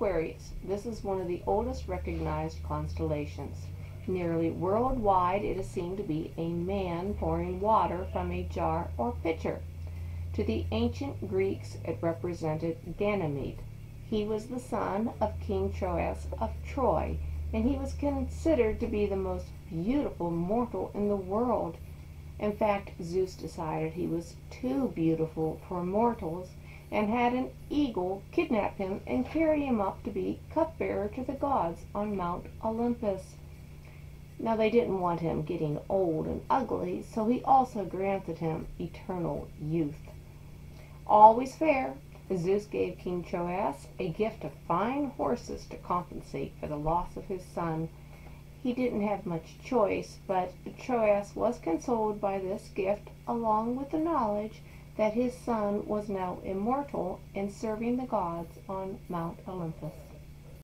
Aquarius. This is one of the oldest recognized constellations. Nearly worldwide, it is seen to be a man pouring water from a jar or pitcher. To the ancient Greeks, it represented Ganymede. He was the son of King Troas of Troy, and he was considered to be the most beautiful mortal in the world. In fact, Zeus decided he was too beautiful for mortals and had an eagle kidnap him and carry him up to be cupbearer to the gods on Mount Olympus. Now they didn't want him getting old and ugly, so he also granted him eternal youth. Always fair, Zeus gave King Troas a gift of fine horses to compensate for the loss of his son. He didn't have much choice, but Troas was consoled by this gift, along with the knowledge that his son was now immortal and serving the gods on Mount Olympus.